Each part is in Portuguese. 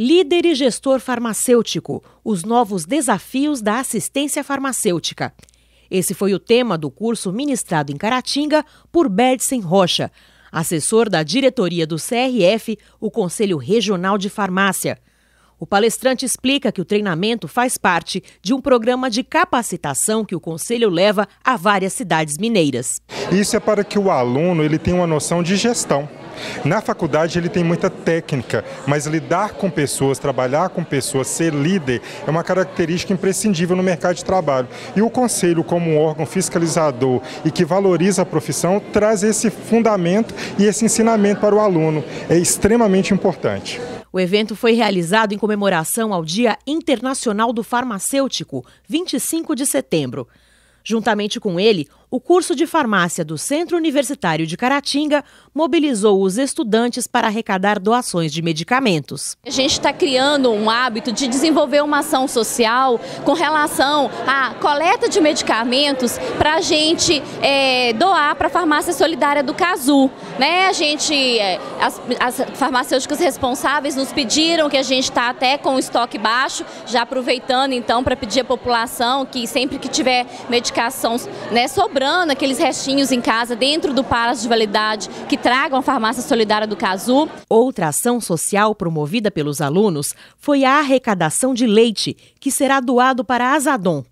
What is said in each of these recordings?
Líder e gestor farmacêutico: os novos desafios da assistência farmacêutica. Esse foi o tema do curso ministrado em Caratinga por Berdsen Rocha, assessor da diretoria do CRF, o Conselho Regional de Farmácia. O palestrante explica que o treinamento faz parte de um programa de capacitação que o Conselho leva a várias cidades mineiras. Isso é para que o aluno ele tenha uma noção de gestão. Na faculdade ele tem muita técnica, mas lidar com pessoas, trabalhar com pessoas, ser líder é uma característica imprescindível no mercado de trabalho. E o conselho, como um órgão fiscalizador e que valoriza a profissão, traz esse fundamento e esse ensinamento para o aluno. É extremamente importante. O evento foi realizado em comemoração ao Dia Internacional do Farmacêutico, 25 de setembro. Juntamente com ele, o curso de farmácia do Centro Universitário de Caratinga mobilizou os estudantes para arrecadar doações de medicamentos. A gente está criando um hábito de desenvolver uma ação social com relação à coleta de medicamentos para a gente é, doar para a farmácia solidária do Cazu. Né? A gente, é, as, as farmacêuticas responsáveis nos pediram que a gente está até com o estoque baixo, já aproveitando então para pedir à população que sempre que tiver medicação né, sobrando, aqueles restinhos em casa dentro do prazo de validade, que tragam a farmácia solidária do Cazu. Outra ação social promovida pelos alunos foi a arrecadação de leite, que será doado para a Azadon.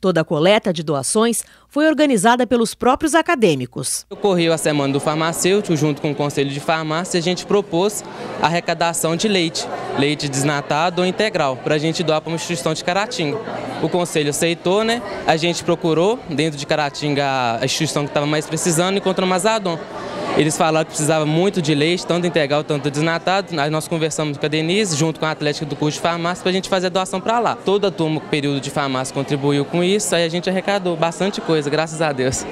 Toda a coleta de doações foi organizada pelos próprios acadêmicos. Ocorreu a Semana do Farmacêutico, junto com o Conselho de Farmácia, a gente propôs a arrecadação de leite, leite desnatado ou integral, para a gente doar para uma instituição de Caratinga. O Conselho aceitou, né? A gente procurou, dentro de Caratinga, a instituição que estava mais precisando, encontrou uma Azadon. Eles falaram que precisava muito de leite, tanto integral, tanto desnatado. Aí nós conversamos com a Denise, junto com a Atlética do curso de farmácia, para a gente fazer a doação para lá. Toda a turma, período de farmácia, contribuiu com isso, aí a gente arrecadou bastante coisa, graças a Deus.